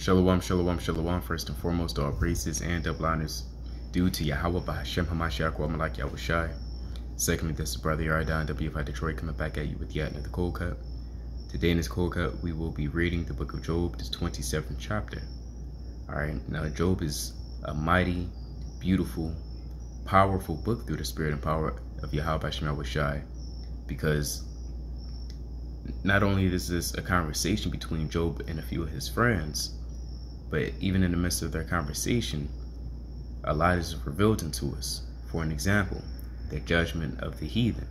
Shalom, shalom, shalom. First and foremost, all praises and double honors due to Yahweh Bahashem Hamashiach Malak Yahushai. Secondly, this is Brother Yardan WFI Detroit coming back at you with yet another cold cut. Today in this cold cut, we will be reading the book of Job, this 27th chapter. Alright, now Job is a mighty, beautiful, powerful book through the spirit and power of Yahweh Hashem Yahushai because not only is this a conversation between Job and a few of his friends, but even in the midst of their conversation, a lot is revealed unto us. For an example, the judgment of the heathen,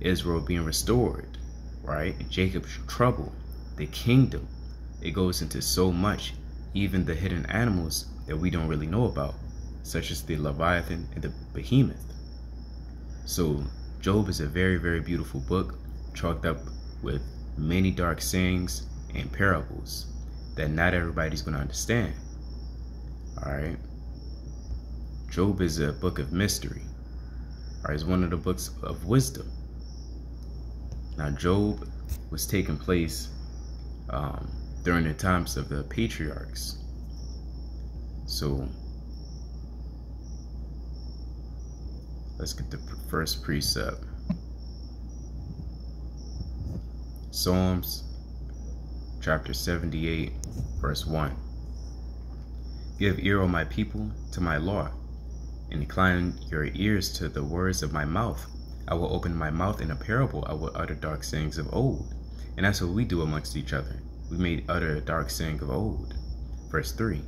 Israel being restored, right? Jacob's trouble, the kingdom. It goes into so much, even the hidden animals that we don't really know about, such as the Leviathan and the Behemoth. So, Job is a very, very beautiful book, chalked up with many dark sayings and parables that not everybody's going to understand. All right. Job is a book of mystery. Or is one of the books of wisdom. Now, Job was taking place um, during the times of the patriarchs. So, let's get the first precept. Psalms chapter 78, verse 1. Give ear, O my people, to my law, incline your ears to the words of my mouth. I will open my mouth in a parable, I will utter dark sayings of old. And that's what we do amongst each other. We may utter dark saying of old. Verse 3.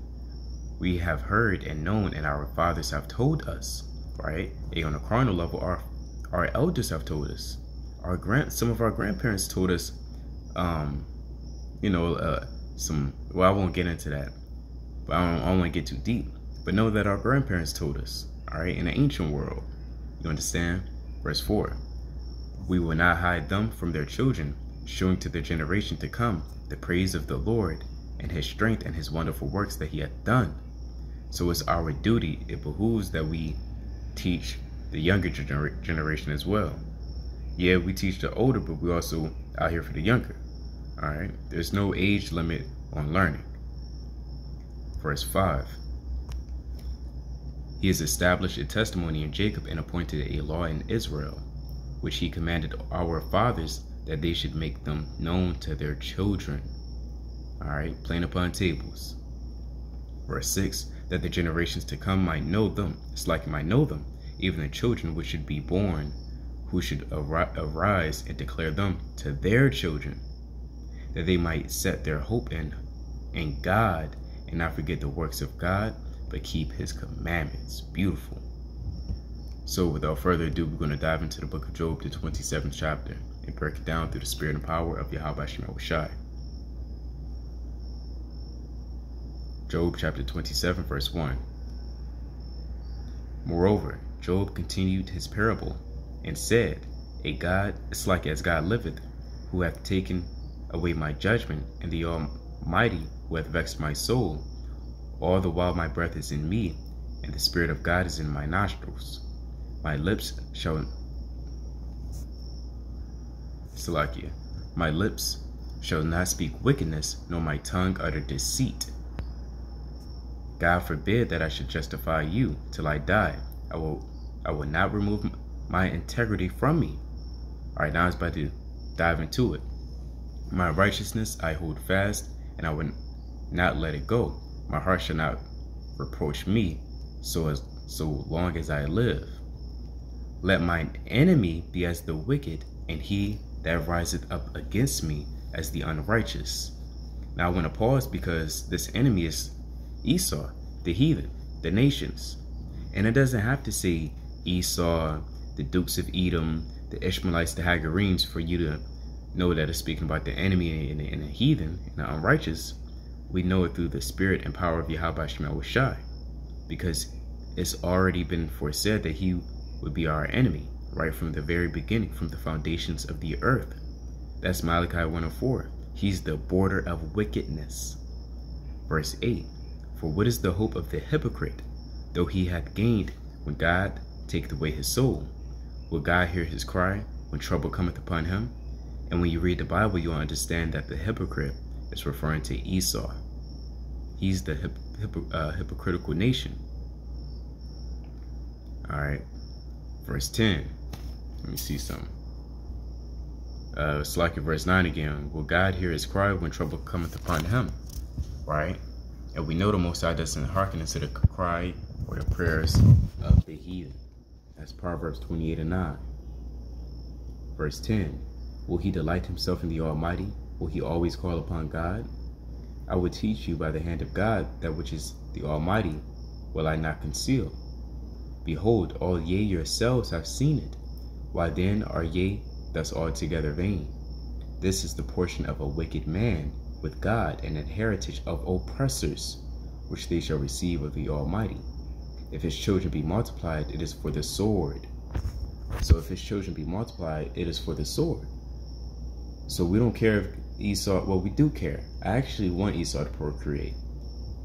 We have heard and known, and our fathers have told us, right? A, on a carnal level, our, our elders have told us. Our grand, some of our grandparents told us um, you know, uh, some, well, I won't get into that, but I don't, I don't want to get too deep. But know that our grandparents told us, all right, in the ancient world, you understand? Verse 4 We will not hide them from their children, showing to their generation to come the praise of the Lord and his strength and his wonderful works that he hath done. So it's our duty, it behooves that we teach the younger gener generation as well. Yeah, we teach the older, but we also out here for the younger. All right. There's no age limit on learning. Verse 5. He has established a testimony in Jacob and appointed a law in Israel, which he commanded our fathers that they should make them known to their children. All right, plain upon tables. Verse 6 that the generations to come might know them, it's like might know them, even the children which should be born, who should arise and declare them to their children that they might set their hope in, in God and not forget the works of God, but keep his commandments. Beautiful. So without further ado, we're going to dive into the book of Job, the 27th chapter, and break it down through the spirit and power of Yahweh Shai. Job chapter 27, verse 1. Moreover, Job continued his parable and said, A God is like as God liveth, who hath taken away my judgment, and the Almighty who hath vexed my soul, all the while my breath is in me, and the Spirit of God is in my nostrils. My lips shall Salakia, my lips shall not speak wickedness, nor my tongue utter deceit. God forbid that I should justify you till I die. I will I will not remove my integrity from me. Alright, now it's about to dive into it. My righteousness I hold fast, and I will not let it go. My heart shall not reproach me, so as so long as I live. Let mine enemy be as the wicked, and he that riseth up against me as the unrighteous. Now I want to pause because this enemy is Esau, the heathen, the nations. And it doesn't have to say Esau, the Dukes of Edom, the Ishmaelites, the Hagarenes for you to know that it's speaking about the enemy and the, and the heathen and the unrighteous, we know it through the spirit and power of Yahweh Shemel Shai, because it's already been foresaid that he would be our enemy right from the very beginning, from the foundations of the earth. That's Malachi 104. He's the border of wickedness. Verse 8 For what is the hope of the hypocrite, though he hath gained when God taketh away his soul? Will God hear his cry when trouble cometh upon him? And when you read the Bible, you'll understand that the hypocrite is referring to Esau. He's the hip, hip, uh, hypocritical nation. All right. Verse 10. Let me see something. Uh, it's like in verse 9 again. Will God hear his cry when trouble cometh upon him? Right? And we know the Most High doesn't hearken unto the cry or the prayers of the heathen. That's Proverbs 28 and 9. Verse 10 Will he delight himself in the Almighty? Will he always call upon God? I will teach you by the hand of God that which is the Almighty will I not conceal. Behold, all ye yourselves have seen it. Why then are ye thus altogether vain? This is the portion of a wicked man with God, and an heritage of oppressors, which they shall receive of the Almighty. If his children be multiplied, it is for the sword. So if his children be multiplied, it is for the sword. So we don't care if Esau, well, we do care. I actually want Esau to procreate,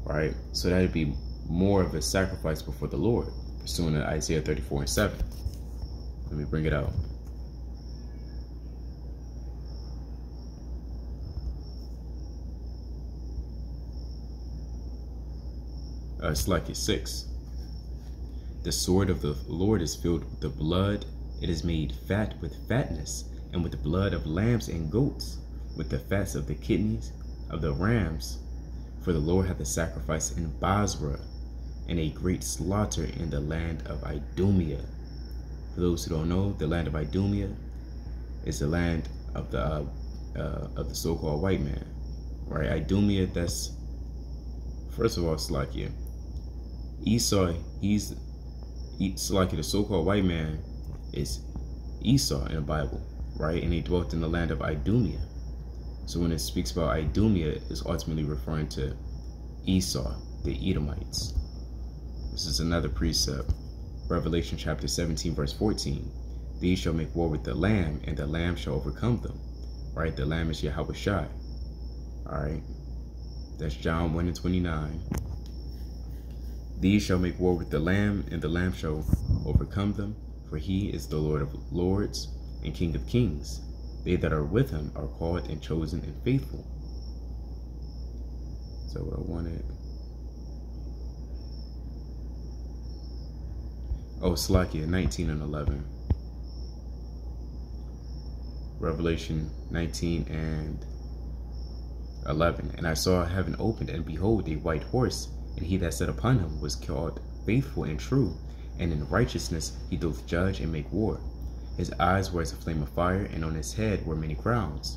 right? So that'd be more of a sacrifice before the Lord, pursuing Isaiah 34 and 7. Let me bring it out. Uh, it's like it's six. The sword of the Lord is filled with the blood. It is made fat with fatness, and with the blood of lambs and goats, with the fats of the kidneys of the rams. For the Lord hath a sacrifice in Bozrah, and a great slaughter in the land of Idumea. For those who don't know, the land of Idumea is the land of the uh, uh, of the so-called white man, right? Idumea. That's first of all, Slakia. Esau. He's Slakia, the so-called white man, is Esau in the Bible right? And he dwelt in the land of Idumea. So when it speaks about Idumea, it's ultimately referring to Esau, the Edomites. This is another precept. Revelation chapter 17, verse 14. These shall make war with the Lamb, and the Lamb shall overcome them. Right? The Lamb is Yahweh Shai. Alright? That's John 1 and 29. These shall make war with the Lamb, and the Lamb shall overcome them, for he is the Lord of lords and King of kings. They that are with him are called and chosen and faithful. So what I wanted. Oh, Slakia 19 and 11. Revelation 19 and 11. And I saw heaven opened, and behold, a white horse, and he that sat upon him was called faithful and true, and in righteousness he doth judge and make war. His eyes were as a flame of fire, and on his head were many crowns.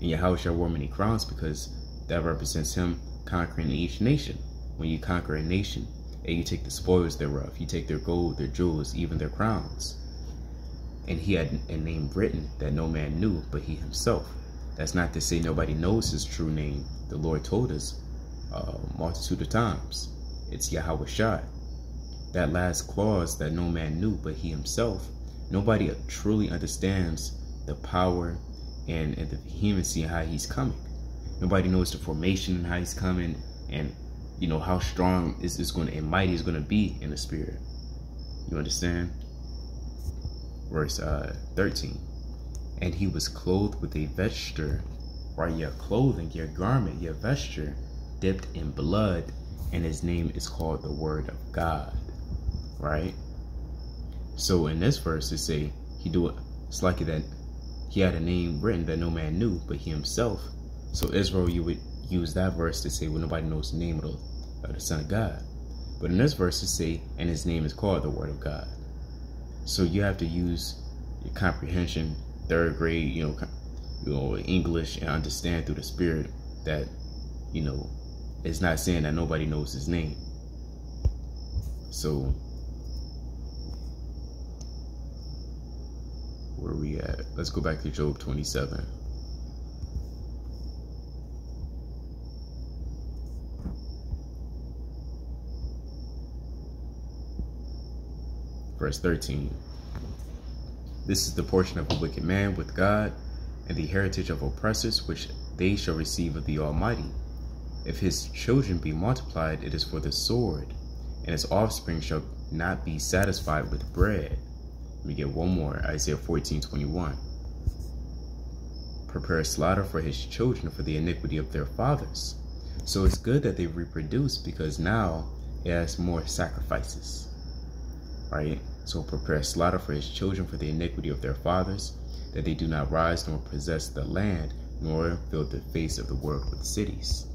And Yahushua wore many crowns because that represents him conquering each nation. When you conquer a nation, and you take the spoils thereof, you take their gold, their jewels, even their crowns. And he had a name written that no man knew but he himself. That's not to say nobody knows his true name. The Lord told us a multitude of times. It's Yahweh Shai. That last clause that no man knew but he himself nobody truly understands the power and, and the vehemency how he's coming. Nobody knows the formation and how he's coming and you know how strong is this going to and mighty is going to be in the spirit. You understand? Verse uh, 13. And he was clothed with a vesture, or your clothing, your garment, your vesture, dipped in blood, and his name is called the Word of God. Right? So in this verse, it say he do it. It's like that he had a name written that no man knew, but he himself. So Israel, you would use that verse to say, well, nobody knows the name of the, of the Son of God. But in this verse, it say, and his name is called the Word of God. So you have to use your comprehension, third grade, you know, you know, English, and understand through the Spirit that, you know, it's not saying that nobody knows his name. So where we at? Let's go back to Job 27. Verse 13. This is the portion of a wicked man with God, and the heritage of oppressors which they shall receive of the Almighty. If his children be multiplied, it is for the sword, and his offspring shall not be satisfied with bread. Let me get one more. Isaiah 14, 21. Prepare slaughter for his children for the iniquity of their fathers. So it's good that they reproduce because now it has more sacrifices. Right? So prepare slaughter for his children for the iniquity of their fathers, that they do not rise nor possess the land, nor fill the face of the world with cities.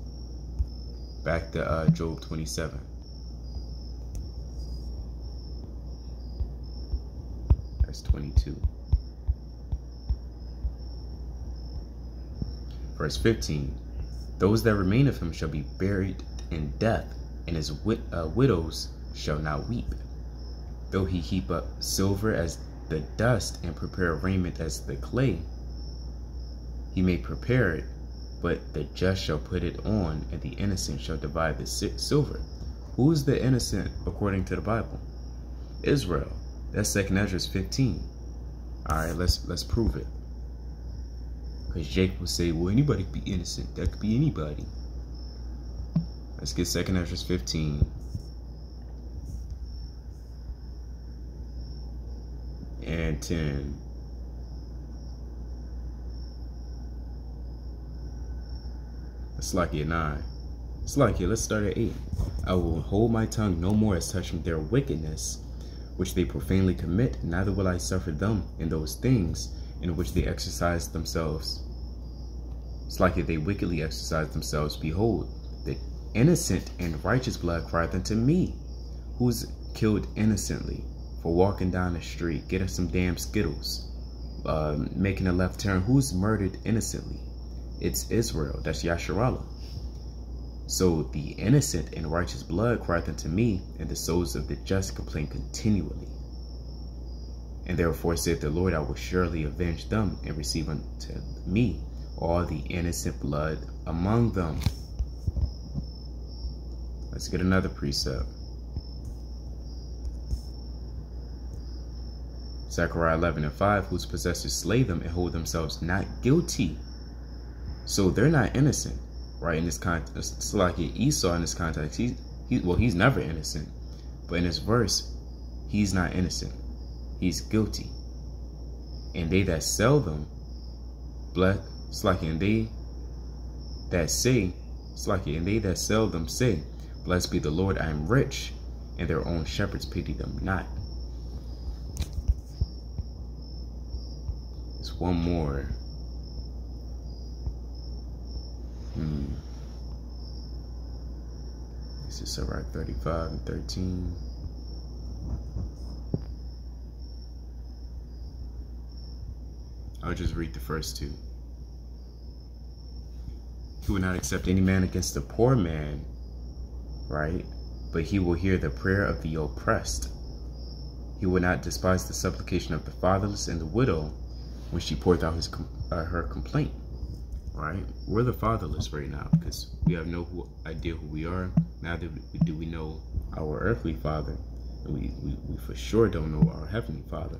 Back to uh, Job 27. Verse 22. Verse 15. Those that remain of him shall be buried in death, and his wid uh, widows shall not weep. Though he heap up silver as the dust and prepare raiment as the clay, he may prepare it, but the just shall put it on, and the innocent shall divide the silver. Who is the innocent according to the Bible? Israel. That's Second Ezra 15. All right, let's let's prove it. Because Jake will say, well, anybody could be innocent. That could be anybody. Let's get Second Ezra 15. and 10. It's like at 9. It's like let's start at 8. I will hold my tongue no more as touching their wickedness, which they profanely commit, neither will I suffer them in those things in which they exercise themselves. It's like they wickedly exercise themselves. Behold, the innocent and righteous blood crieth unto me, who's killed innocently for walking down the street, getting some damn Skittles, uh, making a left turn. Who's murdered innocently? It's Israel. That's Yasharallah. So the innocent and righteous blood crieth unto me, and the souls of the just complain continually. And therefore said the Lord, I will surely avenge them and receive unto me all the innocent blood among them. Let's get another precept. Zechariah 11 and 5, whose possessors slay them and hold themselves not guilty. So they're not innocent, right? In this context, it's like Esau in this context, he, he, well, he's never innocent. But in this verse, he's not innocent. He's guilty. And they that sell them, blood, it's like, and they that say, it's like, and they that sell them say, Blessed be the Lord, I am rich, and their own shepherds pity them not. It's one more. Hmm. This is Sirach 35 and 13. I'll just read the first two. He will not accept any man against the poor man, right? But he will hear the prayer of the oppressed. He will not despise the supplication of the fatherless and the widow, when she poured out his uh, her complaint. Right? We're the fatherless right now because we have no idea who we are. Neither do we know our earthly father, and we, we, we for sure don't know our heavenly father.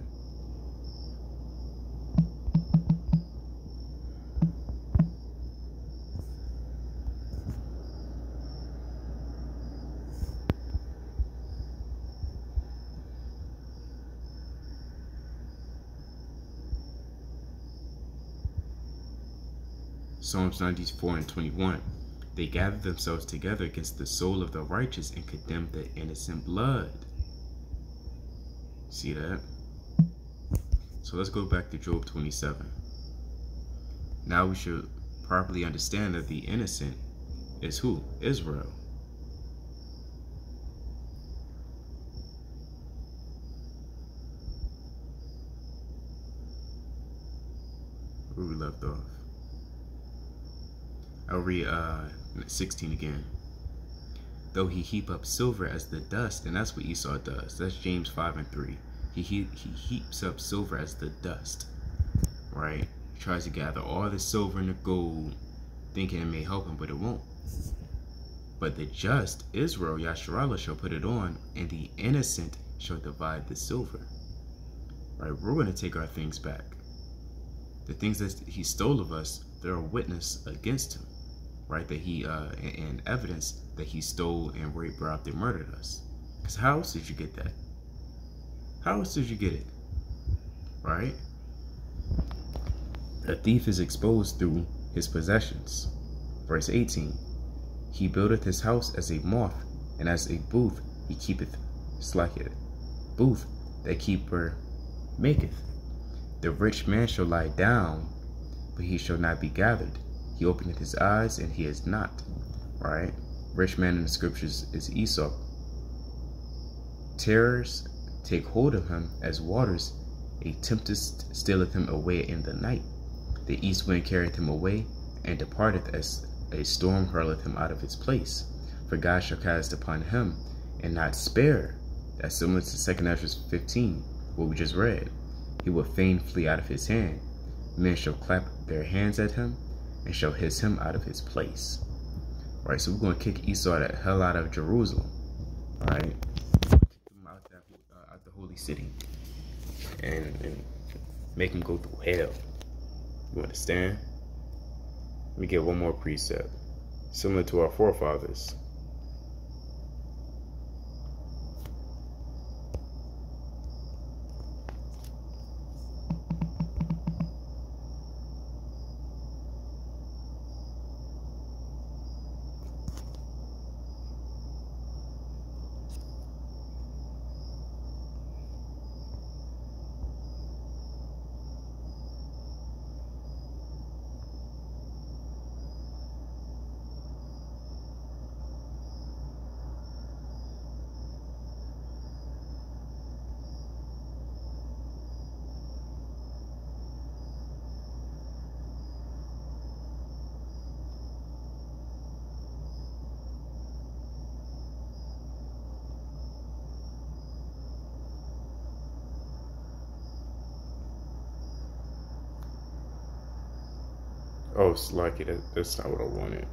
Psalms 94 and 21. They gathered themselves together against the soul of the righteous and condemned the innocent blood. See that? So let's go back to Job 27. Now we should properly understand that the innocent is who? Israel. Where we left off. I'll read uh, 16 again. Though he heap up silver as the dust, and that's what Esau does. That's James 5 and 3. He, he, he heaps up silver as the dust, right? He tries to gather all the silver and the gold, thinking it may help him, but it won't. But the just, Israel, Yasharallah, shall put it on, and the innocent shall divide the silver. Right? We're going to take our things back. The things that he stole of us, they're a witness against him right? That he, uh, and, and evidence that he stole and raped, robbed, and murdered us. Because how else did you get that? How else did you get it? Right? A thief is exposed through his possessions. Verse 18. He buildeth his house as a moth, and as a booth he keepeth slacketh. Booth that keeper maketh. The rich man shall lie down, but he shall not be gathered. He openeth his eyes, and he is not. Right? Rich man in the scriptures is Esau. Terrors take hold of him as waters. A tempest stealeth him away in the night. The east wind carrieth him away, and departeth as a storm hurleth him out of his place. For God shall cast upon him, and not spare. That's similar to 2 Ezra 15, what we just read. He will fain flee out of his hand. Men shall clap their hands at him, and shall hiss him out of his place. All right, so we're going to kick Esau the hell out of Jerusalem. All right, kick him out, that, uh, the holy city, and, and make him go through hell. You understand? Let me get one more precept, similar to our forefathers. Oh, it's like it. That's not what I wanted.